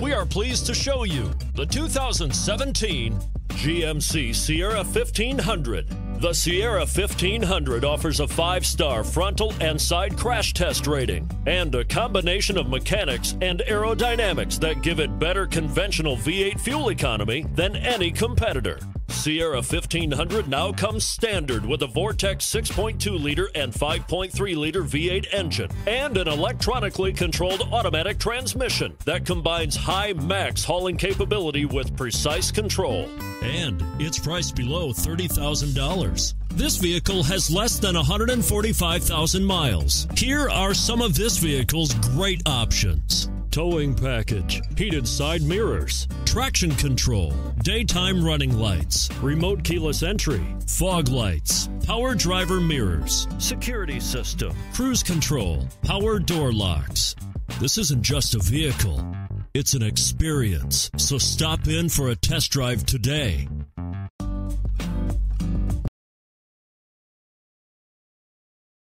we are pleased to show you the 2017 GMC Sierra 1500. The Sierra 1500 offers a five star frontal and side crash test rating and a combination of mechanics and aerodynamics that give it better conventional V8 fuel economy than any competitor. Sierra 1500 now comes standard with a Vortec 6.2 liter and 5.3 liter V8 engine and an electronically controlled automatic transmission that combines high max hauling capability with precise control. And it's priced below $30,000. This vehicle has less than 145,000 miles. Here are some of this vehicle's great options towing package, heated side mirrors, traction control, daytime running lights, remote keyless entry, fog lights, power driver mirrors, security system, cruise control, power door locks. This isn't just a vehicle, it's an experience. So stop in for a test drive today.